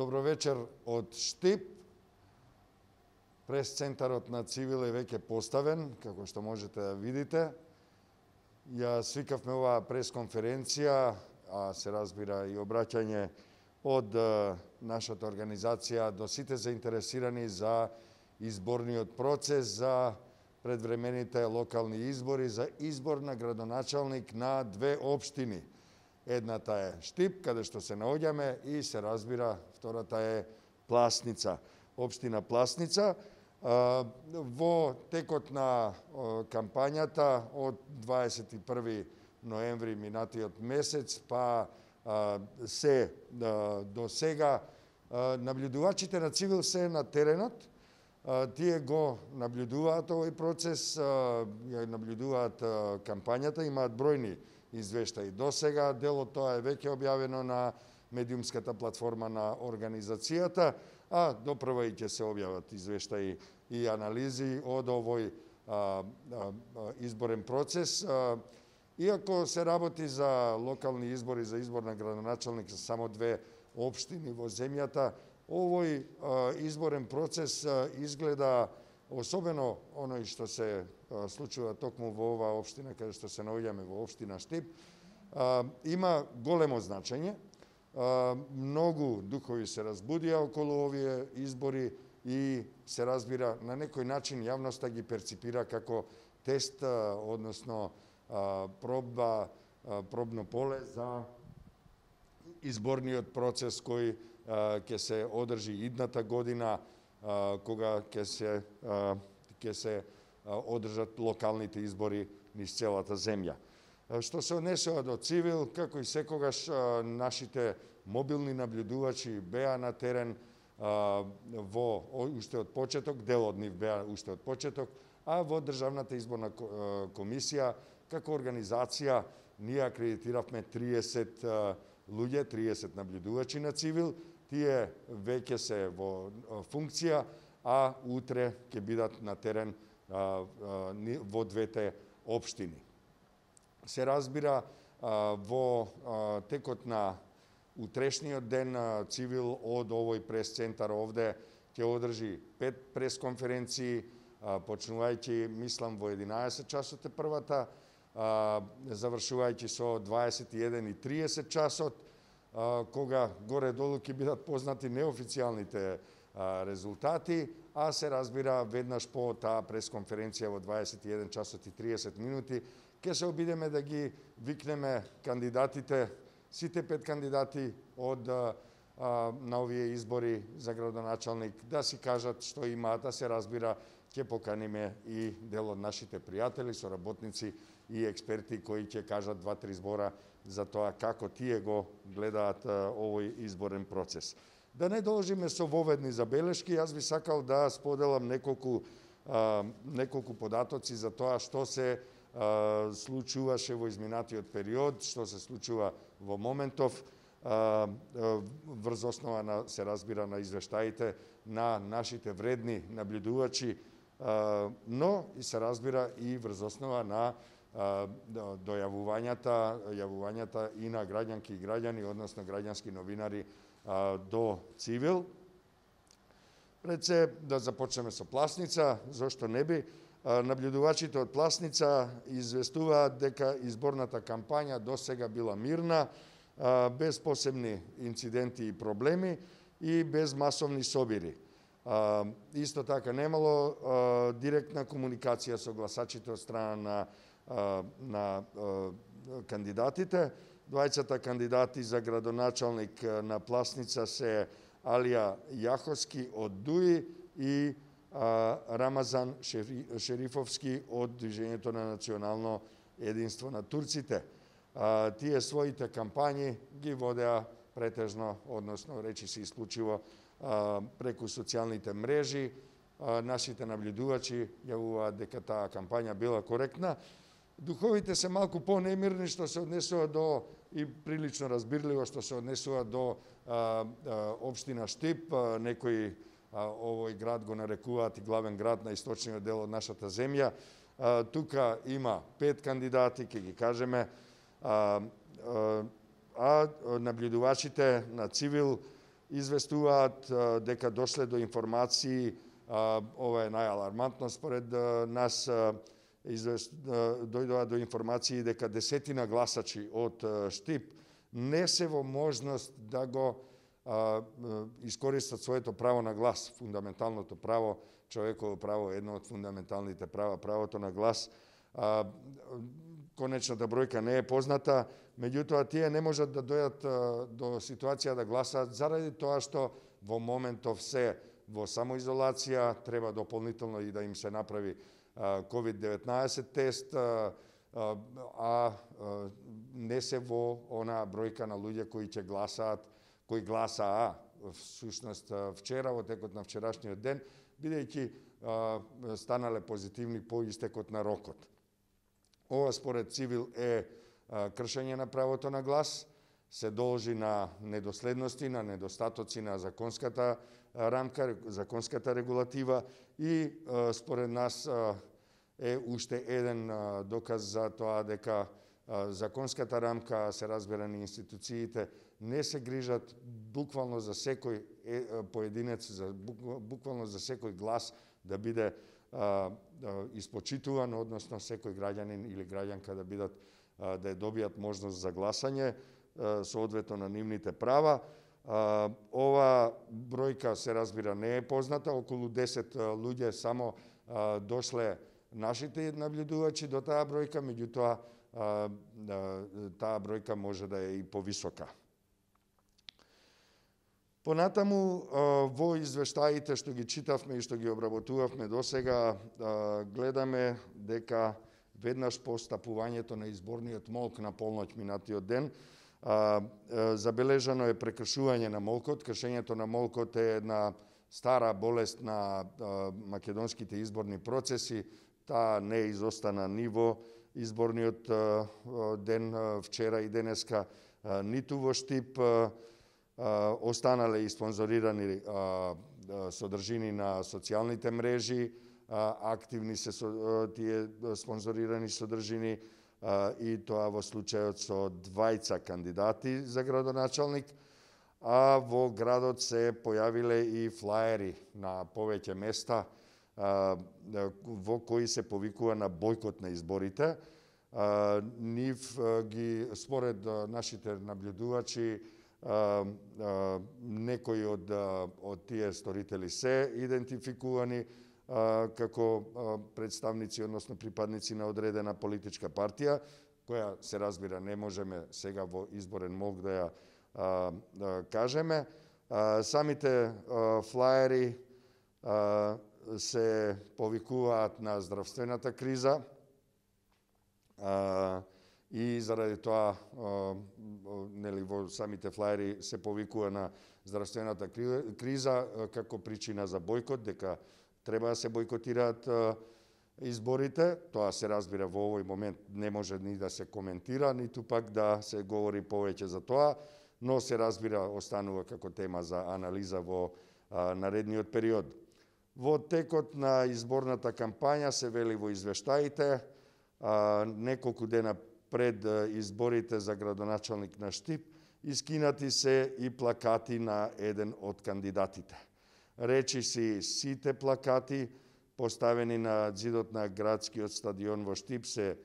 Добро вечер од Штип. Прес-центарот на Цивил е веќе поставен, како што можете да видите. Ја свикавме оваа пресконференција, а се разбира и обраќање од нашата организација до сите заинтересирани за изборниот процес за предвремените локални избори за избор на градоначалник на две општини – Едната е Штип, каде што се наоѓаме, и се разбира, втората е Пласница, Обштина Пласница. Во текот на кампањата од 21 ноември минатиот месец, па се до сега, наблюдувачите на цивил се на теренот, тие го наблюдуваат овој процес, ја наблюдуваат кампањата, имаат бројни Извештај До сега дел тоа е веќе објавено на медиумската платформа на организацијата, а допрва и ќе се објават извештаи и анализи од овој а, а, изборен процес. А, иако се работи за локални избори, за избор на градоначалник за само две општини во земјата, овој а, изборен процес а, изгледа особено оној што се случува токму во оваа општина каде што се наоѓаме во општина Штип, има големо значење. Многу духови се разбудија околу овие избори и се разбира на некој начин јавноста ги перципира како тест, односно проба, пробно поле за изборниот процес кој ќе се одржи идната година кога ќе се ќе се одржат локалните избори низ целата земја. Што се однесува до цивил, како и секогаш нашите мобилни наблюдувачи беа на терен во уште од почеток, дел од нив беа уште од почеток, а во Државната изборна комисија како организација ние акредитиравме 30 луѓе, 30 наблюдувачи на цивил, тие веќе се во функција, а утре ќе бидат на терен во двете општини. Се разбира, во текот на утрешниот ден цивил од овој прес-центар овде ќе одржи пет пресконференции, почнувајќи, мислам, во 11 часот е првата, завршувајќи со 21.30 часот, кога горе-долу ќе бидат познати неофицијалните резултати, а се разбира веднаш по таа пресконференција во 21 часот и 30 минути, ќе се обидеме да ги викнеме кандидатите, сите пет кандидати од на овие избори за градоначалник, да си кажат што имаат, да се разбира, ќе поканиме и дел од нашите пријатели, соработници и експерти кои ќе кажат два-три збора за тоа како тие го гледаат овој изборен процес. Да не должиме со воведни забелешки, јас би сакал да споделам неколку неколку податоци за тоа што се случуваше во изминатиот период, што се случува во моментов, врз основа на, се разбира, на извештаите на нашите вредни наблюдувачи, но и се разбира и врз основа на дојавувањата, јавувањата и на граѓанки и граѓани, односно граѓански новинари до цивил. Пред се да започнеме со Пласница, зошто не би, наблюдувачите од Пласница известуваат дека изборната кампања до сега била мирна, без посебни инциденти и проблеми и без масовни собири. Исто така немало директна комуникација со гласачите од страна на на кандидатите. Двајцата кандидати за градоначалник на Пласница се Алија Јаховски од ДУИ и Рамазан Шерифовски од Движењето на национално единство на турците. Тие своите кампањи ги водеа претежно, односно речи се исклучиво преку социјалните мрежи. Нашите наблюдувачи јавуваат дека таа кампања била коректна Духовите се малку по-немирни што се однесува до и прилично разбирливо што се однесува до а, а, општина Штип, а, некои а, овој град го нарекуваат и главен град на источниот дел од нашата земја. А, тука има пет кандидати, ќе ги кажеме, а, а, а наблюдувачите на цивил известуваат дека дошле до информации, ова е најалармантно според нас, извест, дојдоа до информации дека десетина гласачи од Штип не се во можност да го а, искористат своето право на глас, фундаменталното право, човеково право, едно од фундаменталните права, правото на глас. А, конечната бројка не е позната, меѓутоа тие не можат да дојат до ситуација да гласаат заради тоа што во моментов се во самоизолација, треба дополнително и да им се направи COVID-19 тест, а, а не се во она бројка на луѓе кои ќе гласаат, кои гласаа всушност вчера во текот на вчерашниот ден, бидејќи станале позитивни по истекот на рокот. Ова според Цивил е кршење на правото на глас, се должи на недоследности, на недостатоци на законската рамка, законската регулатива и според нас е уште еден доказ за тоа дека законската рамка, се разбира ни институциите, не се грижат буквално за секој поединец, за буквално за секој глас да биде а, испочитуван, односно секој граѓанин или граѓанка да бидат да ја добијат можност за гласање соодветно на нивните права. ова бројка се разбира не е позната, околу 10 луѓе само дошле нашите наблюдувачи до таа бројка, меѓутоа таа бројка може да е и повисока. Понатаму, во извештаите што ги читавме и што ги обработувавме досега гледаме дека веднаш по стапувањето на изборниот молк на полноќ минатиот ден, забележано е прекршување на молкот. Кршењето на молкот е една стара болест на македонските изборни процеси, таа не изостана ниво изборниот ден вчера и денеска ниту во Штип останале и спонзорирани содржини на социјалните мрежи, активни се тие спонзорирани содржини и тоа во случајот со двајца кандидати за градоначалник, а во градот се појавиле и флаери на повеќе места, во кои се повикува на бојкот на изборите. Нив ги, според нашите наблюдувачи, некои од, од тие сторители се идентификувани како представници, односно припадници на одредена политичка партија, која се разбира не можеме сега во изборен мог да ја да кажеме. Самите флаери се повикуваат на здравствената криза а, и заради тоа нели во самите флаери се повикува на здравствената криза како причина за бојкот дека треба да се бојкотираат изборите, тоа се разбира во овој момент не може ни да се коментира, ниту пак да се говори повеќе за тоа, но се разбира останува како тема за анализа во а, наредниот период. Во текот на изборната кампања се вели во извештаите, а, неколку дена пред изборите за градоначалник на Штип, искинати се и плакати на еден од кандидатите. Речи си сите плакати поставени на зидот на градскиот стадион во Штип се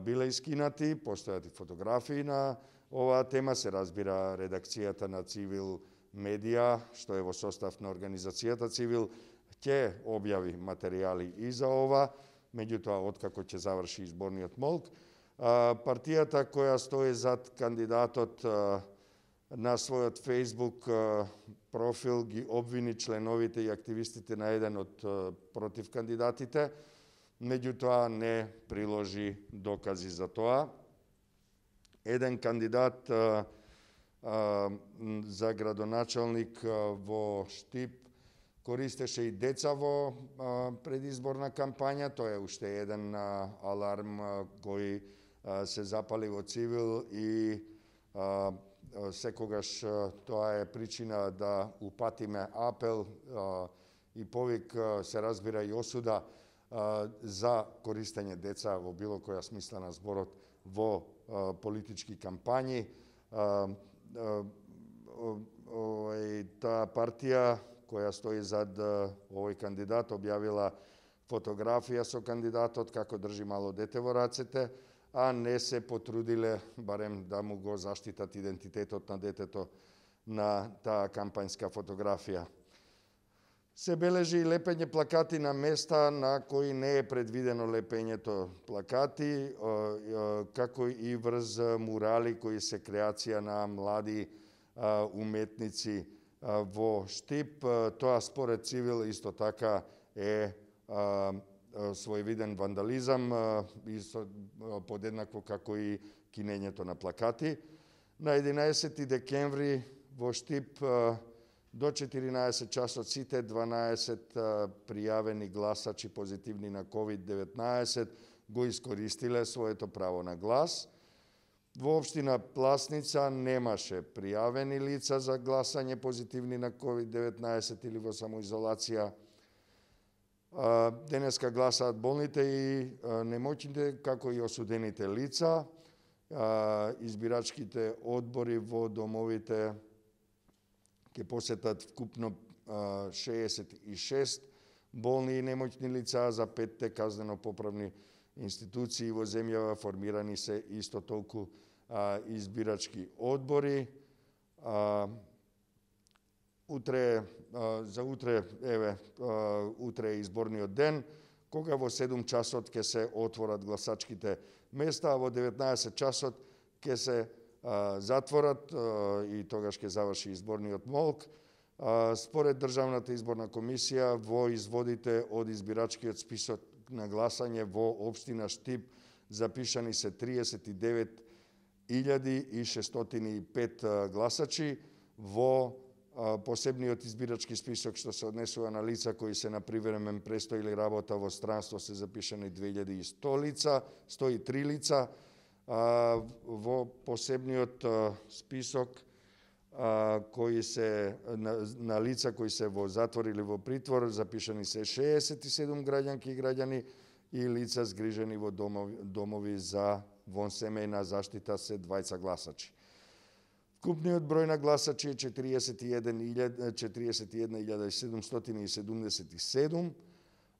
биле искинати, постојат и фотографии на оваа тема, се разбира редакцијата на Цивил Медија, што е во состав на организацијата Цивил, ќе објави материјали и за ова, меѓутоа откако ќе заврши изборниот молк. Партијата која стои зад кандидатот на својот Facebook профил ги обвини членовите и активистите на еден од против кандидатите, меѓутоа не приложи докази за тоа. Еден кандидат за градоначалник во Штип користеше и деца во предизборна кампања, тоа е уште еден аларм кој се запали во цивил и секогаш тоа е причина да упатиме апел и повик се разбира и осуда за користење деца во било која смисла на зборот во политички кампањи. Таа партија која стои зад овој кандидат објавила фотографија со кандидатот како држи мало дете во рацете, а не се потрудиле барем да му го заштитат идентитетот на детето на таа кампањска фотографија. Се бележи и лепење плакати на места на кои не е предвидено лепењето плакати, како и врз мурали кои се креација на млади уметници во Штип. Тоа според Цивил исто така е своевиден вандализам, и подеднакво како и кинењето на плакати. На 11 декември во Штип До 14 часот сите 12 пријавени гласачи позитивни на COVID-19 го искористиле своето право на глас. Во општина Пласница немаше пријавени лица за гласање позитивни на COVID-19 или во самоизолација. Денеска гласаат болните и немоќните, како и осудените лица. Избирачките одбори во домовите ќе посетат вкупно 66 болни и немоќни лица за петте казнено-поправни институции во земјава формирани се исто толку а, избирачки одбори. А, утре, за утре, еве, утре е изборниот ден, кога во 7 часот ќе се отворат гласачките места, а во 19 часот ќе се затворат и тогаш ќе заврши изборниот молк. Според Државната изборна комисија, во изводите од избирачкиот список на гласање во Обштина Штип запишани се 39.605 гласачи, во посебниот избирачки список што се однесува на лица кои се на привремен престој или работа во странство се запишани 2100 лица, 103 лица, во посебниот список кои се на, на лица кои се во затвор или во притвор запишани се 67 граѓанки и граѓани и лица згрижени во домови, домови за вонсемејна заштита се двајца гласачи. Вкупниот број на гласачи е 41.777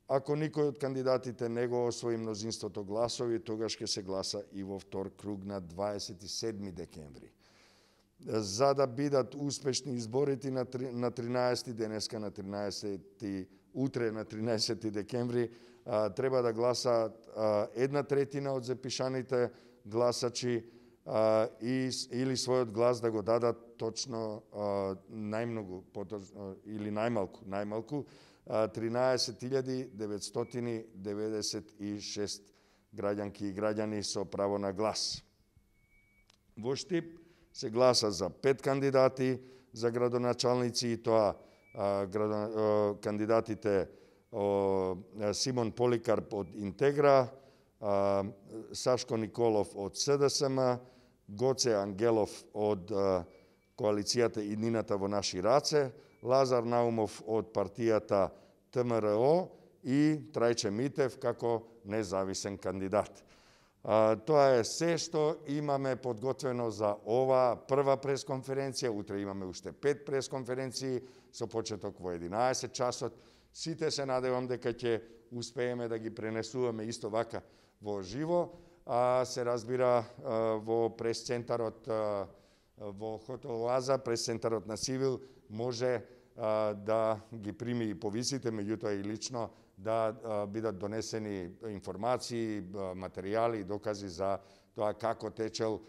Ако никој од кандидатите не го освои мнозинството гласови, тогаш ќе се гласа и во втор круг на 27 декември. За да бидат успешни изборите на, 13 денеска на 13 утре на 13 декември треба да гласаат една третина од запишаните гласачи а, и, или својот глас да го дадат точно а, најмногу или најмалку, најмалку 13.996 граѓанки и граѓани со право на глас. Во Штип се гласа за пет кандидати за градоначалници и тоа кандидатите Симон Поликарп од Интегра, Сашко Николов од СДСМ, Гоце Ангелов од коалицијата Иднината во наши раце, Лазар Наумов од партијата ТМРО и Трајче Митев како независен кандидат. Тоа е се што имаме подготвено за ова прва пресконференција. Утре имаме уште пет пресконференции со почеток во 11 часот. Сите се надевам дека ќе успееме да ги пренесуваме исто вака во живо. А, се разбира во пресцентарот во Хотел Лаза, пресцентарот на Сивил може да ги прими и повисите, меѓутоа и лично да бидат донесени информации, материјали и докази за тоа како течел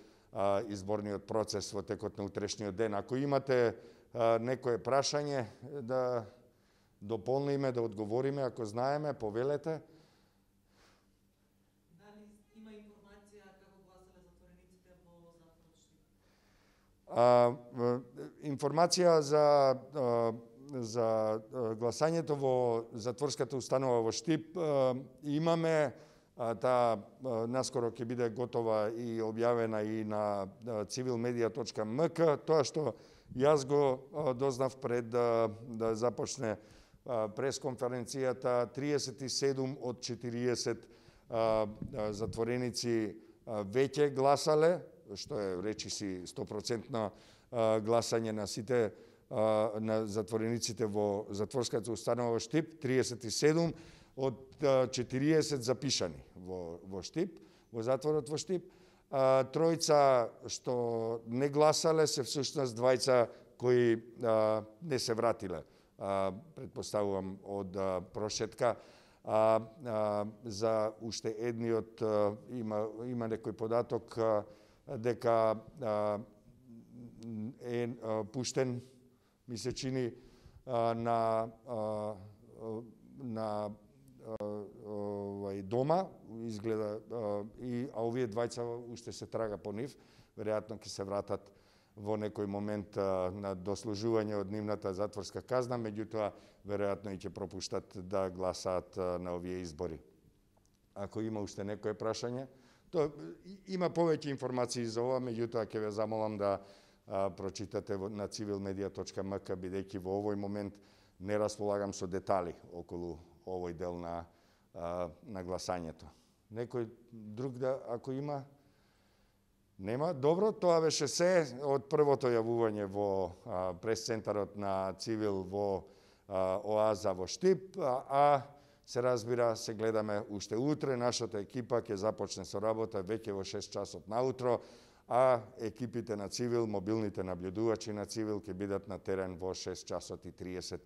изборниот процес во текот на утрешниот ден. Ако имате некое прашање да дополниме, да одговориме, ако знаеме, повелете. А, информација за за гласањето во затворската установа во Штип имаме таа наскоро ќе биде готова и објавена и на civilmedia.mk тоа што јас го дознав пред да, да започне пресконференцијата 37 од 40 затвореници веќе гласале што е речиси 100% гласање на сите на затворениците во затворската установа во Штип, 37 од 40 запишани во, во Штип, во затворот во Штип. А, тројца што не гласале се всушност двајца кои а, не се вратиле, а, предпоставувам од а, прошетка. А, а, за уште едниот а, има има некој податок а, дека а, е а, пуштен ми се чини а, на а, на овај дома изгледа а, и а овие двајца уште се трага по нив веројатно ќе се вратат во некој момент а, на дослужување од нивната затворска казна меѓутоа веројатно и ќе пропуштат да гласаат а, на овие избори. Ако има уште некое прашање? То има повеќе информации за ова меѓутоа ќе ве замолам да а, прочитате на civilmedia.mk бидејќи во овој момент не располагам со детали околу овој дел на а, на гласањето. Некој друг да ако има Нема. Добро, тоа беше се од првото јавување во пресцентарот на Цивил во а, Оаза во Штип, а, а се разбира, се гледаме уште утре. Нашата екипа ќе започне со работа веќе во 6 часот наутро а екипите на Цивил, мобилните наблюдувачи на Цивил ќе бидат на терен во 6 часот и 30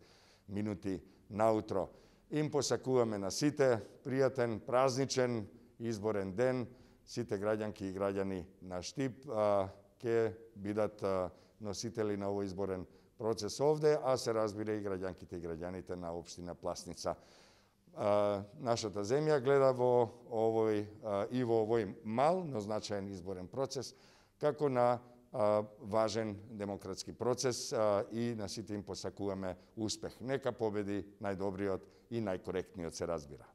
минути наутро. Им посакуваме на сите пријатен, празничен, изборен ден. Сите граѓанки и граѓани на Штип а, ќе бидат а, носители на овој изборен процес овде, а се разбира и граѓанките и граѓаните на општина Пласница. А, нашата земја гледа во овој а, и во овој мал, но значаен изборен процес како на а, важен демократски процес а, и на сите им посакуваме успех. Нека победи најдобриот и најкоректниот се разбира.